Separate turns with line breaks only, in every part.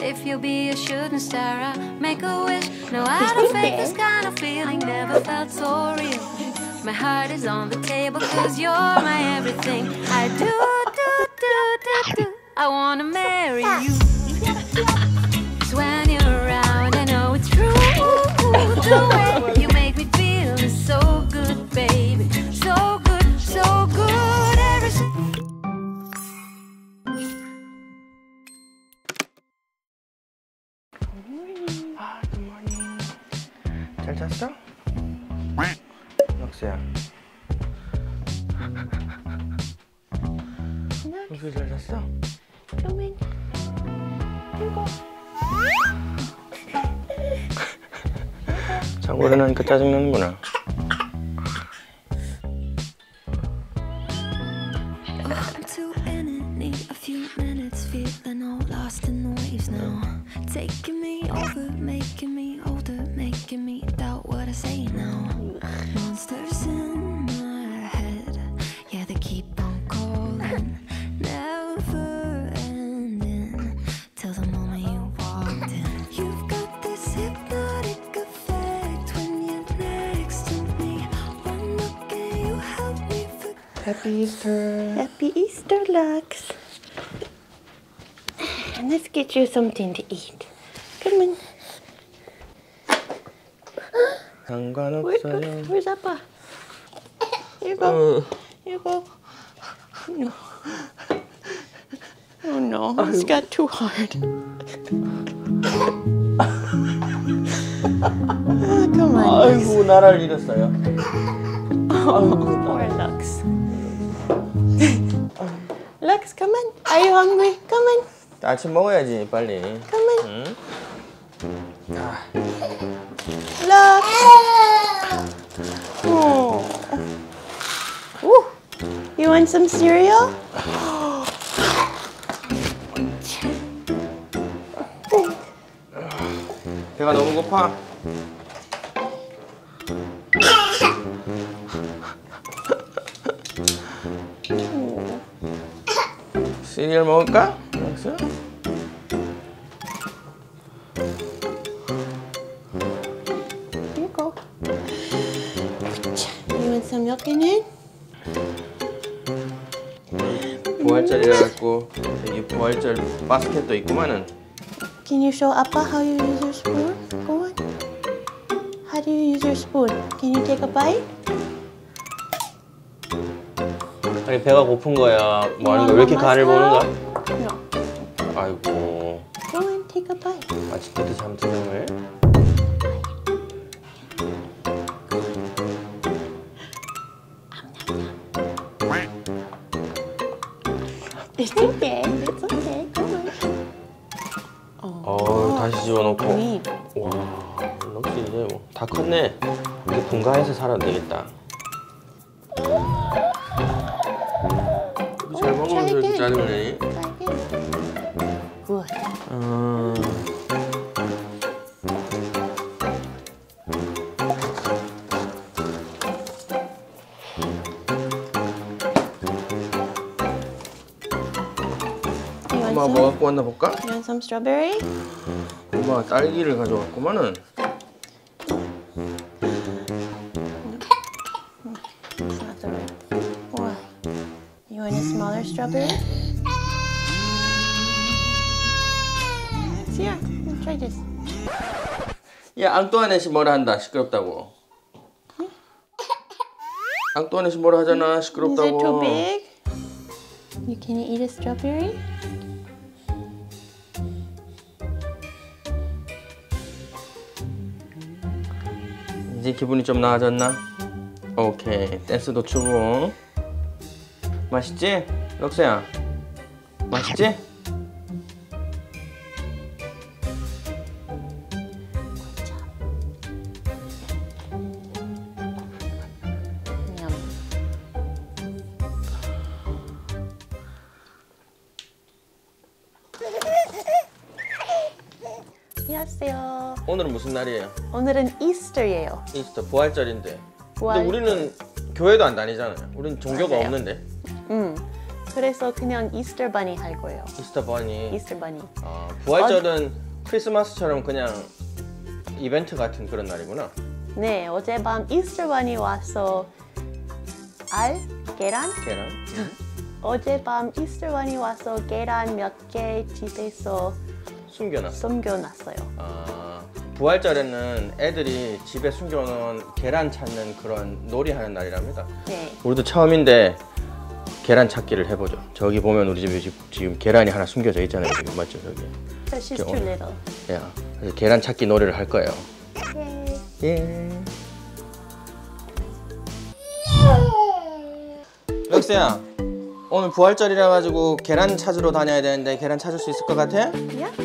If you'll be a shooting star, I'll make a wish. No, I don't fake this kind of feeling, never felt so real. My heart is on the table, cause you're my everything. I do, do, do, do, do. I wanna marry you.
럭스 잘 잤어? 자고 일어나니까 짜증나는구나.
I'm too in it, need a few minutes, feeling all lost in the waves now. Taking me over, making me older, making me doubt what I say now. Monsters
Easter.
Happy Easter, Lux. And let's get you something to eat. Come on. Where,
상관없어요.
where's Appa? Here you go.
어,
Here you go. No. Oh no, it's got too hard. oh, come on.
아이고 나라를 잃었어요.
Poor Lux. Lux, come on. Are you hungry? Come on.
아침 먹어야지 빨리.
Come on.
응?
Lux. Oh. Woo. You want some cereal?
배가 너무 고파. 시리얼 먹을까? 럭스?
Here you go. You want some milk in it?
부활절이라 갖고 여기 부활절 바스켓도 있구만은.
Can you show Appa how you use your spoon? Go on. How do you use your spoon? Can you take a bite?
아니 배가 고픈 거야. 뭐 하는 거야? 왜 이렇게 간을 보는 거야? 아이고
Go on, take a bite.
아직도 잠드는
It's okay. It's okay. Go on.
어 다시 집어넣고. 와 럭스 이제 뭐다 컸네. 이제 분가해서 살아도 되겠다. 엄마? 뭐 갖고 왔나 볼까?
You want some strawberry?
엄마가 딸기를 가져왔구만은.
It's not the right. What? You want a smaller strawberry? Here, try this.
야 앙뚜아넷이 뭐라 한다 시끄럽다고. 앙뚜아넷이 뭐라 하잖아
Is it too
시끄럽다고.
big? You can eat a strawberry?
이제 기분이 좀 나아졌나? 오케이 댄스도 추고. 맛있지? 럭스야 맛있지?
안녕하세요.
오늘은 무슨 날이에요?
오늘은 Easter예요.
Easter 부활절인데.
부활절.
근데 우리는 교회도 안 다니잖아요. 우리는 종교가
맞아요.
없는데.
음. 그래서 그냥 Easter bunny 할 거예요. Easter bunny. Easter bunny.
아, 부활절은 크리스마스처럼 그냥 이벤트 같은 그런 날이구나.
네, 어젯밤 Easter bunny 와서 알, 계란?
계란.
어젯밤 Easter bunny 와서 계란 몇 개 집에서
숨겨놨어.
숨겨놨어요.
아, 부활절에는 애들이 집에 숨겨놓은 계란 찾는 그런 놀이하는 날이랍니다.
네.
우리도 처음인데 계란 찾기를 해보죠. 저기 보면 우리 집에 지- 지금 계란이 하나 숨겨져 있잖아요. 지금 맞죠, 저기. 야, 그래서 계란 찾기 놀이를 할 거예요. 예. 럭스야, 오늘 부활절이라 가지고 계란 찾으러 다녀야 되는데 계란 찾을 수 있을 것 같아?
Yeah?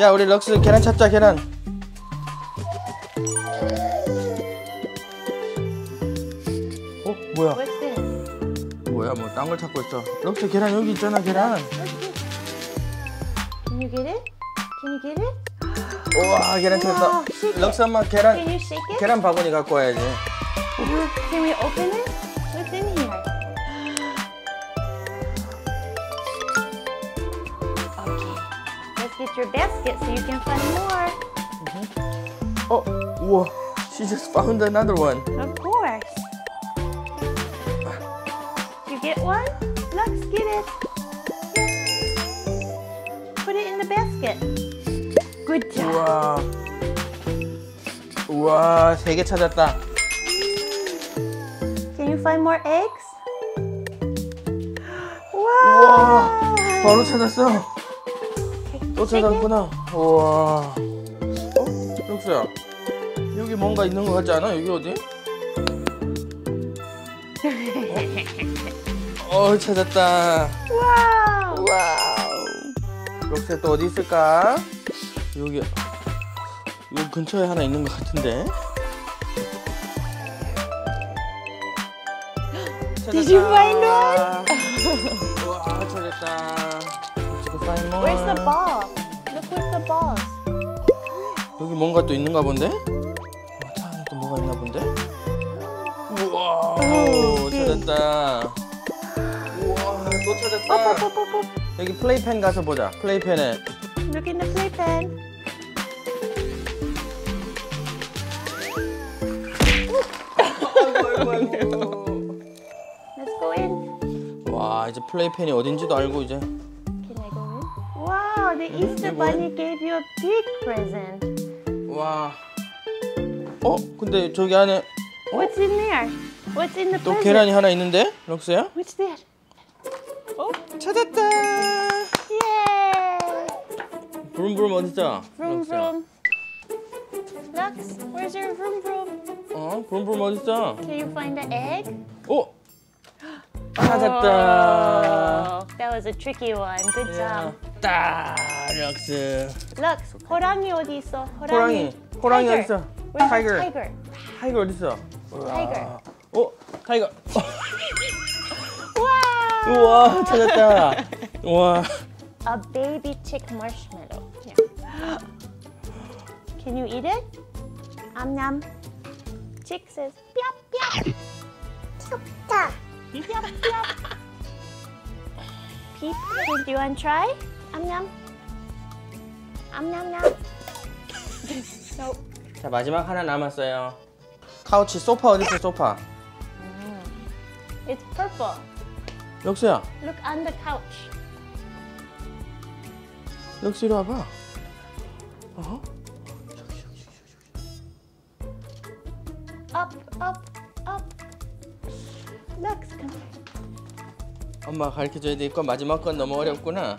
야, 우리 럭스 계란 찾자 계란. 어, 뭐야? 뭐야, 뭐 딴 걸 찾고 있어. 럭스 계란 여기 있잖아, 계란.
Can you get it? Can you get it?
우와, 계란 찾았다. 럭스 엄마 계란? 계란 바구니 갖고 와야지.
Can we open it? get your basket so you can find more.
어, 우와, she just found another one.
Of course. You get one? Let's get it. Put it in the basket. Good job.
우와, 우와, 세 개 찾았다.
Can you find more eggs?
우와,
Wow.
바로 찾았어. 또
it.
찾았구나. 우와. 어? 럭스야, 여기 뭔가 있는 것 같지 않아? 여기 어디? 어, 어, 찾았다.
Wow.
와우. 럭스야 또 어디 있을까? 여기, 여기 근처에 하나 있는 것 같은데.
Did you find
one? 와, 찾았다. Find more.
Where's the ball? Look where's the balls.
여기 뭔가 또 있는가 본데? 와, 차 안에 또 뭐가 있나 본데? 우와,
오,
찾았다. 우와, 또 찾았다.
Up, up, up.
여기 플레이펜 가서 보자. 플레이펜에
Look in the playpen. Let's go in.
와, 이제 플레이펜이 어딘지도 알고 이제.
Wow, the Easter? Bunny gave you a big present.
와. 어? 근데 저기 안에
What's in there? What's in the
또
present?
계란이 하나 있는데? 럭스야?
What's that? Oh,
찾았다.
yay!
브룸브룸?
Vroom
럭스야.
vroom. Lux, where's your vroom vroom?
어? 브룸브룸 어딨어?
Can you find the egg?
오! 찾았다.
Oh, that was a tricky one. Good
야,
job.
따 럭스.
Lux, 호랑이 어디 있어?
호랑이. 호랑이
Tiger.
어딨어?
Where's
타이거.
tiger?
타이거 어딨어?
Tiger.
어? 타이거.
Wow!
우와 찾았다. 우와.
A baby chick marshmallow. Yeah. Can you eat it? Yum. Chick says, piap. Piap Peep, do you want to try? Yum. nope.
자 마지막 하나 남았어요. 카우치 소파 어딨어 소파?
It's purple.
럭스야.
Look on the couch.
럭스 이리 와봐. 어?
Up, up, up. Lux, come here.
엄마 가르쳐줘야 될 건 마지막 건 너무 어렵구나.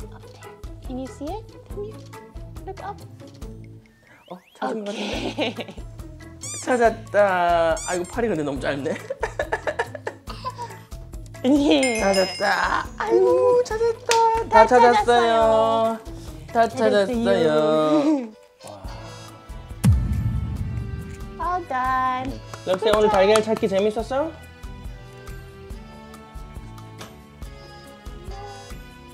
Can you see it? Come here. Look up.
어? 찾은 것 같은데? 찾았다. 아이고 팔이 근데 너무 짧네.
Yeah.
찾았다. 아이고 찾았다. 다 찾았어요. 다 찾았어요.
All done.
럭스 오늘 달걀 찾기 재밌었어?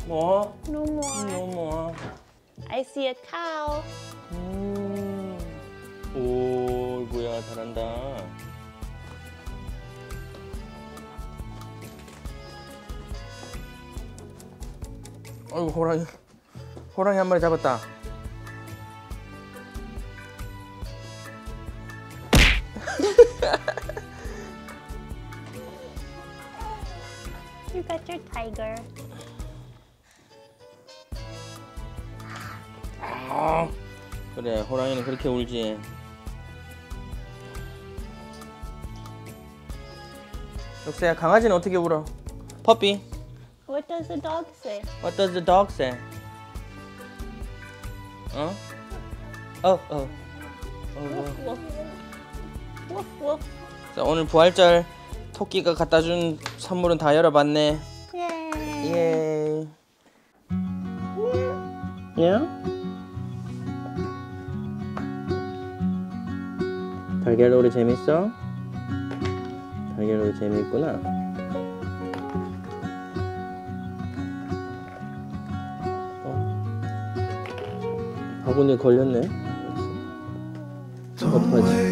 뭐?
No more.
뭐 뭐?
I see a cow.
음. 오, 뭐야, 잘한다. 어이구, 호랑이. 호랑이 한 마리 잡았다. 아, 그래, 호랑이는 그렇게 울지. 역사야, 강아지는 어떻게 울어? 퍼피,
What does the dog say?
what does the dog say? 어? 어, 어. 어, 어. 자, 오늘 부활절 토끼가 갖다 준 선물은 다 열어봤네.
Yay.
예. 야? 달걀놀이 재밌어? 달걀놀이 재밌구나. 어. 바구니에 걸렸네. 어떡하지?